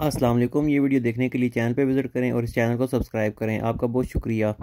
अस्सलाम वालेकुम। ये वीडियो देखने के लिए चैनल पर विज़िट करें और इस चैनल को सब्सक्राइब करें। आपका बहुत शुक्रिया।